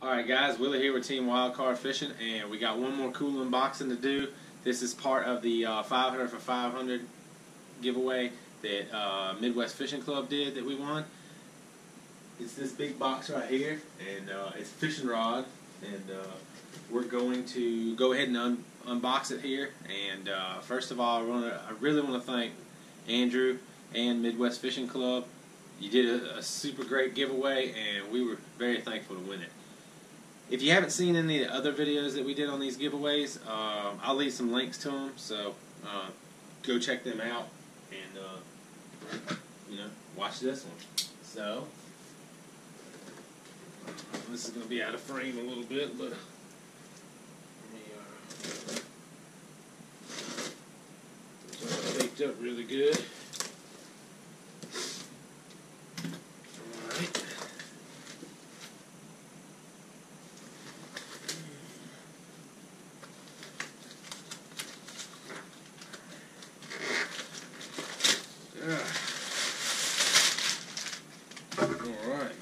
Alright guys, Willie here with Team Wildcard Fishing and we got one more cool unboxing to do. This is part of the uh, 500 for 500 giveaway that uh, Midwest Fishing Club did that we won. It's this big box right here and uh, it's fishing rod and uh, we're going to go ahead and un unbox it here and uh, first of all I, wanna, I really want to thank Andrew and Midwest Fishing Club. You did a, a super great giveaway and we were very thankful to win it. If you haven't seen any of the other videos that we did on these giveaways, um, I'll leave some links to them, so uh, go check them out and uh, you know watch this one. So this is going to be out of frame a little bit, but uh, taped up really good. Alright.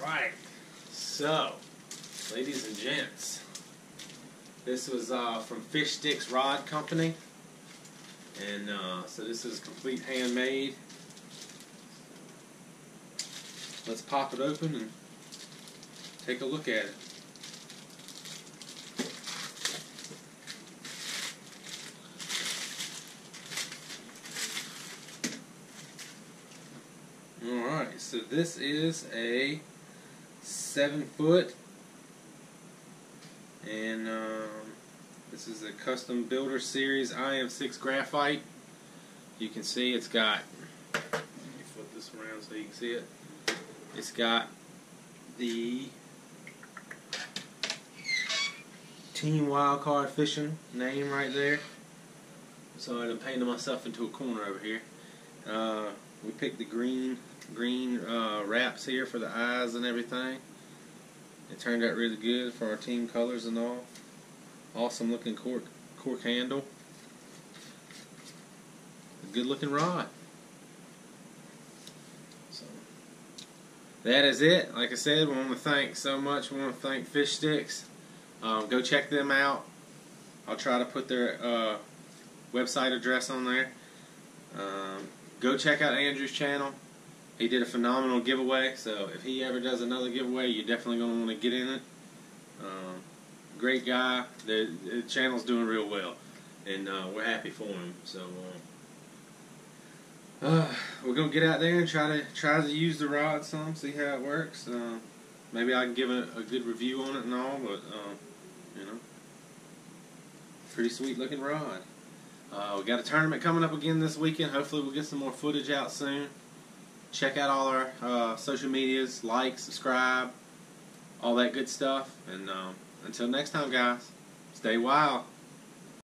Alright. So, ladies and gents, this was uh, from Fish Stix Rod Company. And uh, so this is complete handmade. Let's pop it open and take a look at it. Alright, so this is a seven foot and um, this is a custom builder series IM6 graphite. You can see it's got, let me flip this around so you can see it. It's got the Team Wildcard Fishing name right there. So I'm painting myself into a corner over here. Uh, we picked the green green uh, wraps here for the eyes and everything. It turned out really good for our team colors and all. Awesome looking cork cork handle. A good looking rod. So that is it. Like I said, we want to thank so much. We want to thank Fish Stix. Um, go check them out. I'll try to put their uh, website address on there. Um, go check out Andrew's channel. He did a phenomenal giveaway, so if he ever does another giveaway, you're definitely going to want to get in it. Um, great guy. The, the, channel's doing real well, and uh, we're happy for him. So uh, uh, we're gonna get out there and try to try to use the rod some, see how it works. Uh, maybe I can give a, a, good review on it and all, but uh, you know, pretty sweet looking rod. Uh, we got a tournament coming up again this weekend. Hopefully, we'll get some more footage out soon. Check out all our uh, social medias, like, subscribe, all that good stuff. And um, until next time, guys, stay wild.